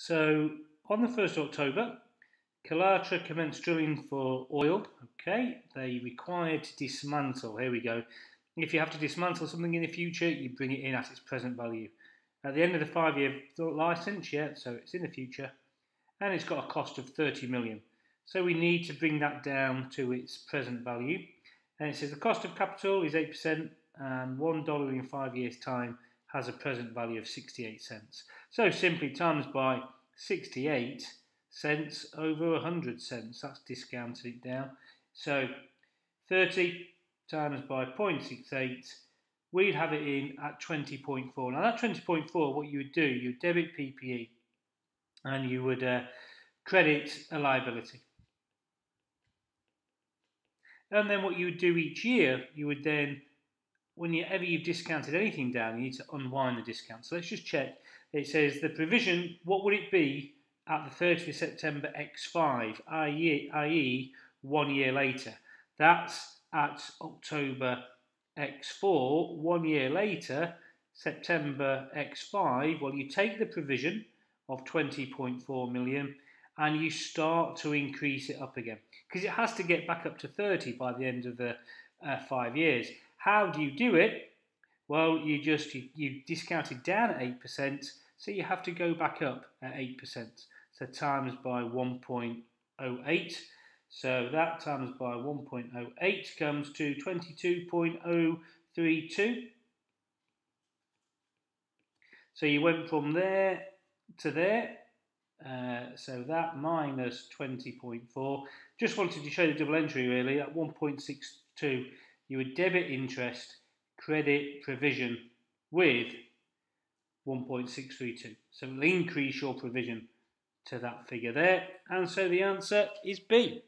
So on the 1st of October, Calatra commenced drilling for oil. Okay, they required to dismantle. Here we go. If you have to dismantle something in the future, you bring it in at its present value. At the end of the five-year license, yeah, so it's in the future, and it's got a cost of 30 million. So we need to bring that down to its present value. And it says the cost of capital is 8%, and $1 in five years' time has a present value of 68 cents. So simply times by 68 cents over 100 cents. That's discounted it down. So 30 times by 0.68, we'd have it in at 20.4. Now that 20.4, what you would do, you would debit PPE and you would uh, credit a liability. And then what you would do each year, you would then whenever you've discounted anything down, you need to unwind the discount. So let's just check. It says the provision, what would it be at the 30th of September X5, i.e., i.e. one year later? That's at October X4, one year later, September X5. Well, you take the provision of 20.4 million and you start to increase it up again because it has to get back up to 30 by the end of the uh, five years. How do you do it? Well, you just you, you it down at 8%, so you have to go back up at 8%. So times by 1.08. So that times by 1.08 comes to 22.032. So you went from there to there. Uh, so that minus 20.4. Just wanted to show the double entry really at 1.62 you would debit interest, credit provision with 1.632. So it'll increase your provision to that figure there. And so the answer is B.